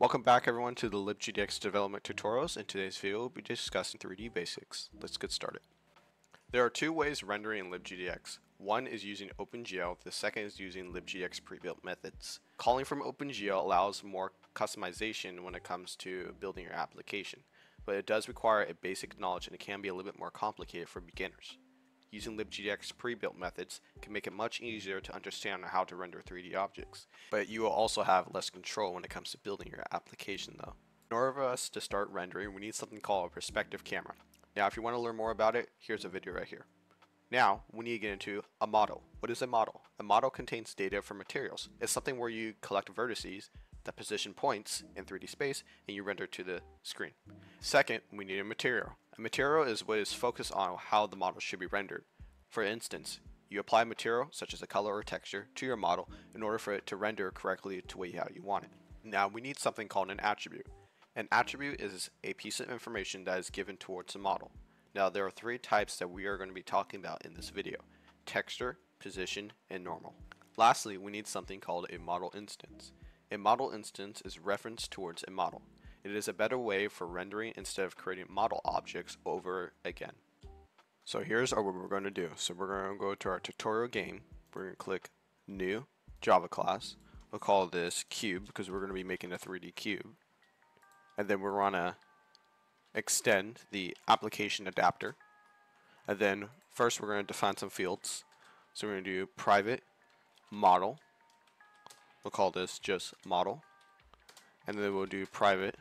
Welcome back everyone to the libgdx development tutorials. In today's video we'll be discussing 3D basics. Let's get started. There are two ways rendering in libgdx. One is using OpenGL, the second is using libgdx pre-built methods. Calling from OpenGL allows more customization when it comes to building your application, but it does require a basic knowledge and it can be a little bit more complicated for beginners. Using libgdx pre-built methods can make it much easier to understand how to render 3D objects, but you will also have less control when it comes to building your application though. In order for us to start rendering, we need something called a perspective camera. Now if you want to learn more about it, here's a video right here. Now, we need to get into a model. What is a model? A model contains data from materials. It's something where you collect vertices that position points in 3D space and you render to the screen. Second, we need a material. A material is what is focused on how the model should be rendered. For instance, you apply material, such as a color or texture, to your model in order for it to render correctly to how you want it. Now we need something called an attribute. An attribute is a piece of information that is given towards a model. Now there are three types that we are going to be talking about in this video. Texture, position, and normal. Lastly, we need something called a model instance. A model instance is referenced towards a model. It is a better way for rendering instead of creating model objects over again. So here's what we're going to do. So we're going to go to our tutorial game. We're going to click new Java class. We'll call this cube because we're going to be making a 3D cube. And then we're going to extend the application adapter. And then first we're going to define some fields. So we're going to do private model. We'll call this just model. And then we'll do private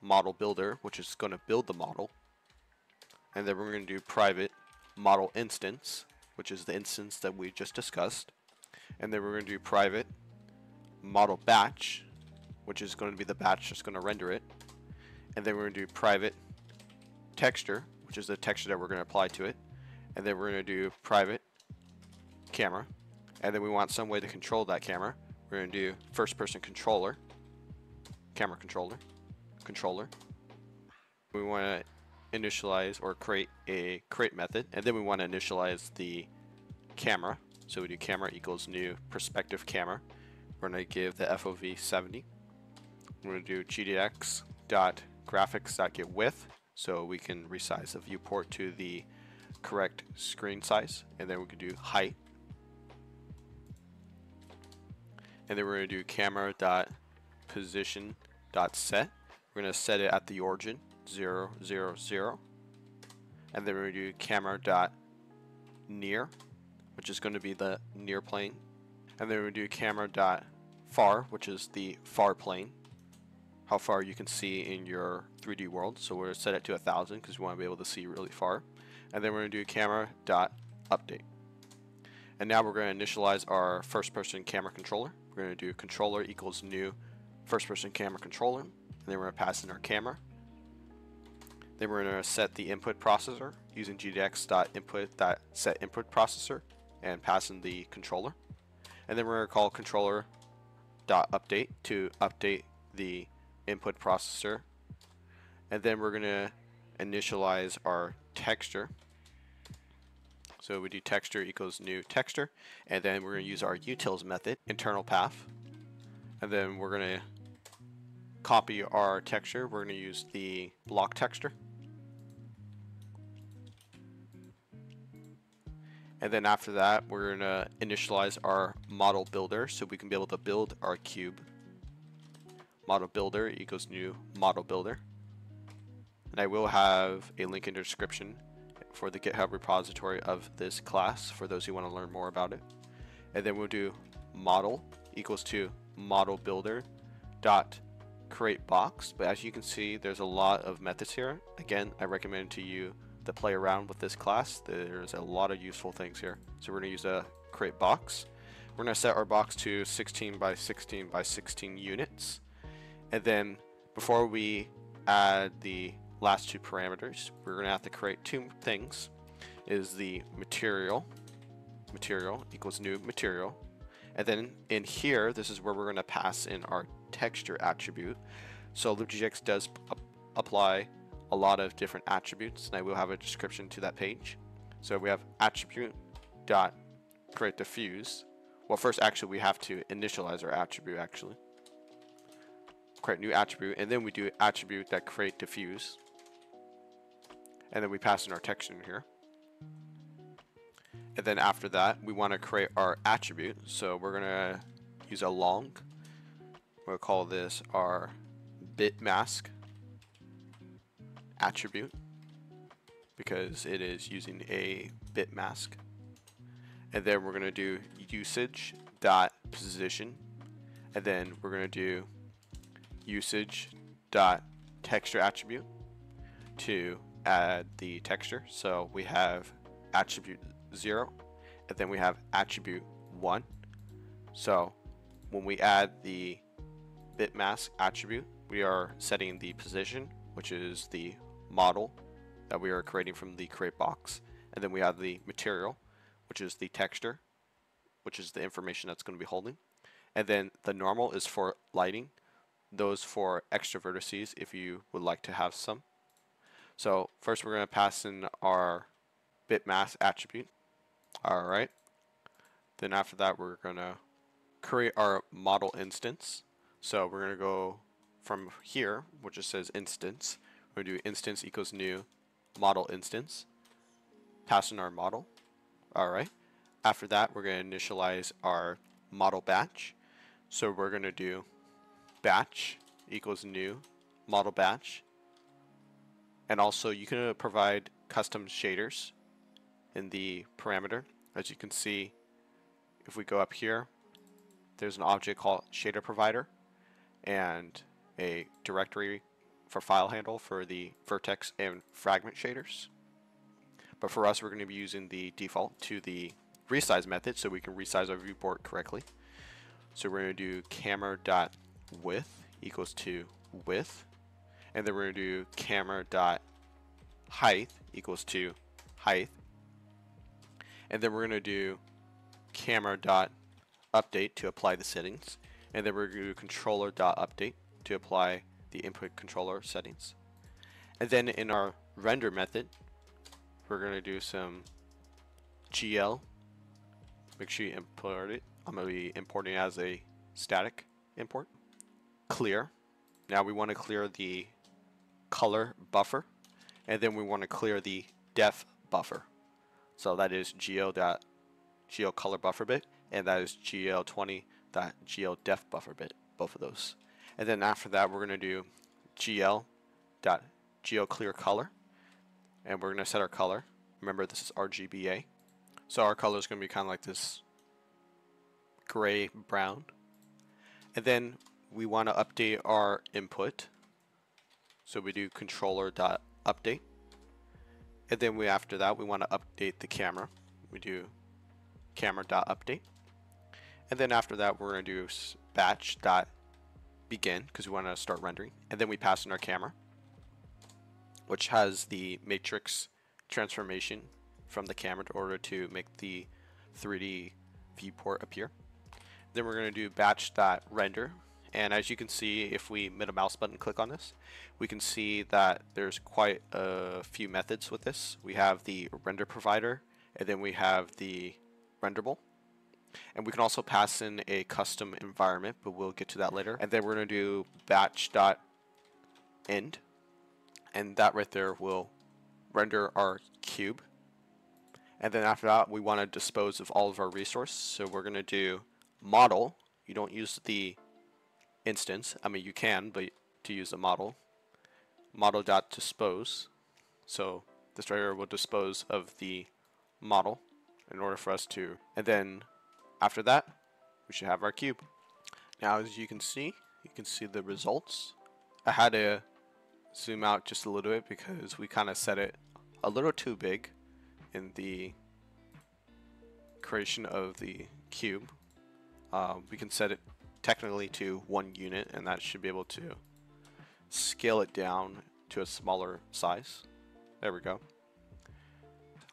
model builder, which is going to build the model. And then we're going to do private model instance, which is the instance that we just discussed. And then we're going to do private model batch, which is going to be the batch that's going to render it. And then we're going to do private texture, which is the texture that we're going to apply to it. And then we're going to do private camera. And then we want some way to control that camera. We're going to do first person controller, camera controller controller. We want to initialize or create a create method and then we want to initialize the camera. So we do camera equals new perspective camera. We're going to give the FOV 70. We're going to do gdx dot graphics dot get width so we can resize the viewport to the correct screen size and then we can do height and then we're going to do camera dot position dot set we're going to set it at the origin, 0, 0, 0. And then we're going to do camera dot near, which is going to be the near plane. And then we do camera dot far, which is the far plane. How far you can see in your 3D world. So we're going to set it to a thousand because we want to be able to see really far. And then we're going to do camera dot update. And now we're going to initialize our first person camera controller. We're going to do controller equals new first person camera controller and then we're going to pass in our camera. Then we're going to set the input processor using gdx.input.set input processor and pass in the controller. And then we're going to call controller.update to update the input processor. And then we're going to initialize our texture. So we do texture equals new texture. And then we're going to use our utils method, internal path. And then we're going to copy our texture, we're going to use the block texture. And then after that, we're going to initialize our model builder so we can be able to build our cube. Model builder equals new model builder. And I will have a link in the description for the GitHub repository of this class for those who want to learn more about it. And then we'll do model equals to model builder dot create box, but as you can see, there's a lot of methods here. Again, I recommend to you to play around with this class. There's a lot of useful things here. So we're going to use a create box. We're going to set our box to 16 by 16 by 16 units. And then before we add the last two parameters, we're going to have to create two things. Is the material, material equals new material. And then in here, this is where we're going to pass in our texture attribute. So libgdx does apply a lot of different attributes, and I will have a description to that page. So we have attribute dot create diffuse. Well, first, actually, we have to initialize our attribute, actually. create new attribute, and then we do attribute that create diffuse. And then we pass in our text in here. And then after that, we want to create our attribute. So we're going to use a long. We'll call this our bit mask attribute because it is using a bit mask. And then we're going to do usage dot position and then we're going to do usage dot texture attribute to add the texture. So we have attribute 0 and then we have attribute 1. So when we add the bit mask attribute, we are setting the position, which is the model that we are creating from the create box. And then we have the material, which is the texture, which is the information that's going to be holding. And then the normal is for lighting, those for extra vertices if you would like to have some. So first we're going to pass in our bit mask attribute. Alright. Then after that we're going to create our model instance. So we're going to go from here, which just says instance. We're going to do instance equals new model instance. Pass in our model. Alright. After that, we're going to initialize our model batch. So we're going to do batch equals new model batch. And also you can provide custom shaders in the parameter. As you can see, if we go up here, there's an object called shader provider and a directory for file handle for the vertex and fragment shaders. But for us, we're going to be using the default to the resize method so we can resize our viewport correctly. So we're going to do camera dot width equals to width, and then we're going to do camera dot height equals to height, and then we're going to do camera dot update to apply the settings, and then we're going to do controller dot update to apply the input controller settings. And then in our render method, we're going to do some GL. Make sure you import it. I'm going to be importing as a static import. Clear. Now we want to clear the color buffer. And then we want to clear the depth buffer. So that is gl dot gl color buffer bit, and that is gl20 dot gl depth buffer bit. Both of those. And then after that, we're going to do gl clear color, and we're going to set our color. Remember, this is RGBA. So our color is going to be kind of like this gray brown. And then we want to update our input. So we do controller dot update. And then we after that we want to update the camera. We do camera dot update. And then after that we're going to do batch dot begin because we want to start rendering. And then we pass in our camera, which has the matrix transformation from the camera in order to make the 3D viewport appear. Then we're going to do batch.render. And as you can see, if we mid a mouse button click on this, we can see that there's quite a few methods with this. We have the render provider, and then we have the renderable. And we can also pass in a custom environment, but we'll get to that later. And then we're going to do batch.end. And that right there will render our cube. And then after that, we want to dispose of all of our resources. So we're going to do model. You don't use the instance. I mean, you can, but to use the model. Model.dispose. So this right here will dispose of the model in order for us to, and then after that, we should have our cube. Now, as you can see, you can see the results. I had to zoom out just a little bit because we kind of set it a little too big in the creation of the cube. Um, we can set it technically to one unit and that should be able to scale it down to a smaller size. There we go.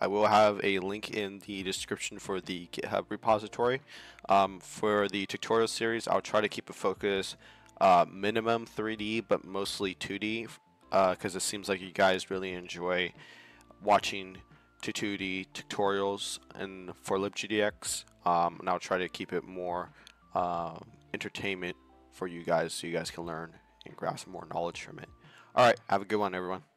I will have a link in the description for the GitHub repository. Um, for the tutorial series, I'll try to keep a focus uh, minimum 3D, but mostly 2D, because uh, it seems like you guys really enjoy watching to 2D tutorials and for libgdx. Um, and I'll try to keep it more uh, entertainment for you guys, so you guys can learn can grasp more knowledge from it. Alright, have a good one everyone.